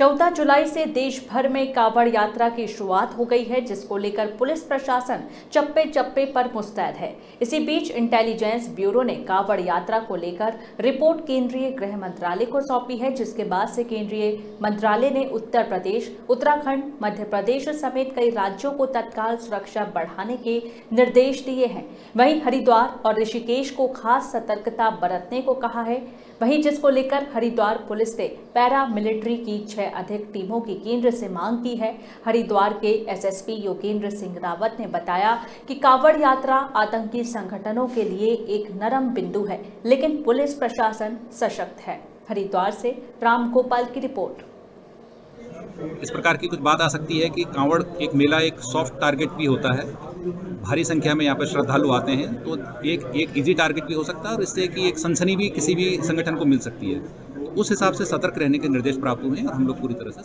चौदह जुलाई से देश भर में कावड़ यात्रा की शुरुआत हो गई है, जिसको लेकर पुलिस प्रशासन चप्पे चप्पे पर मुस्तैद है। इसी बीच इंटेलिजेंस ब्यूरो ने कावड़ यात्रा को लेकर रिपोर्ट केंद्रीय गृह मंत्रालय को सौंपी है, जिसके बाद से केंद्रीय मंत्रालय ने उत्तर प्रदेश, उत्तराखंड, मध्य प्रदेश समेत कई राज्यों को तत्काल सुरक्षा बढ़ाने के निर्देश दिए हैं। वहीं हरिद्वार और ऋषिकेश को खास सतर्कता बरतने को कहा है। वहीं जिसको लेकर हरिद्वार पुलिस ने पैरा मिलिट्री की छह अधिक टीमों की केंद्र से मांग की है। हरिद्वार के एसएसपी योगेंद्र सिंह रावत ने बताया कि कावड़ यात्रा आतंकी संगठनों के लिए एक नरम बिंदु है, लेकिन पुलिस प्रशासन सशक्त है। हरिद्वार से राम गोपाल की रिपोर्ट। इस प्रकार की कुछ बात आ सकती है कि कांवड़ एक मेला, एक सॉफ्ट टारगेट भी होता है। भारी संख्या में यहाँ पर श्रद्धालु आते हैं तो एक एक इजी टारगेट भी हो सकता है और इससे कि एक सनसनी भी किसी भी संगठन को मिल सकती है। उस हिसाब से सतर्क रहने के निर्देश प्राप्त हुए हैं और हम लोग पूरी तरह से